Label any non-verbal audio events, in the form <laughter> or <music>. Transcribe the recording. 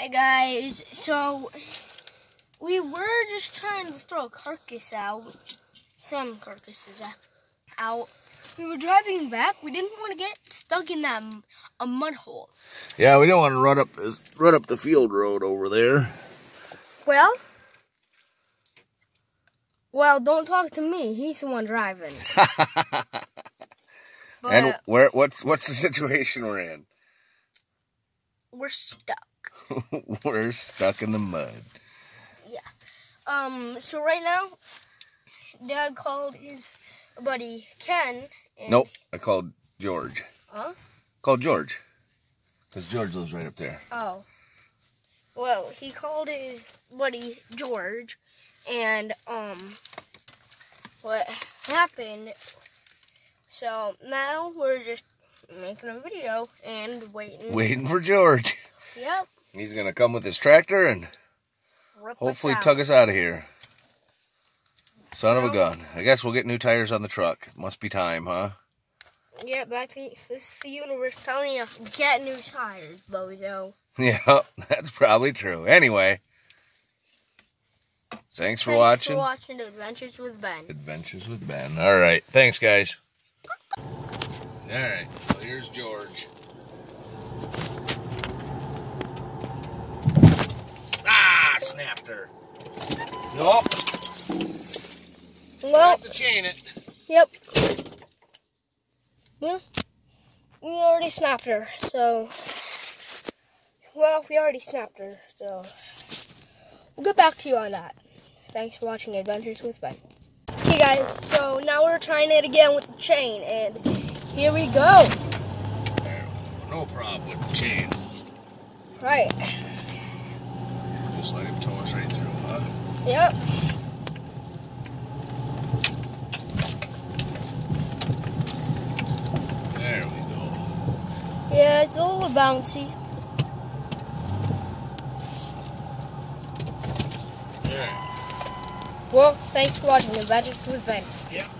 Hey guys, so we were just trying to throw a carcass out, some carcasses out. We were driving back. We didn't want to get stuck in that a mud hole. Yeah, we don't want to run up this run up the field road over there. Well, well, don't talk to me. He's the one driving. <laughs> and where? What's what's the situation we're in? We're stuck. <laughs> We're stuck in the mud. Yeah. Um. So right now, Dad called his buddy Ken. nope. I called George. Huh? Called George. Because George lives right up there. Oh. Well, he called his buddy George, and um, what happened? So now we're just making a video and waiting. Waiting for George. Yep. He's gonna come with his tractor and Rip hopefully us tug us out of here. Son so, of a gun. I guess we'll get new tires on the truck. It must be time, huh? Yeah, but I think this is the universe telling you get new tires, bozo. <laughs> Yeah, that's probably true. Anyway, thanks for thanks watching. for watching Adventures with Ben. Adventures with Ben. All right. Thanks, guys. All right. Well, here's George. Snapped her. Nope. Well, have to chain it. Yep. Yeah. We already snapped her, so. Well, we already snapped her, so. We'll get back to you on that. Thanks for watching Adventures with Ben. Okay, guys, so now we're trying it again with the chain, and here we go. No problem with the chain. Right. Just let him tow us right through, huh? Yep. There we go. Yeah, it's a little bouncy. Yeah. Well, thanks for watching Adventures with Ben. Yep.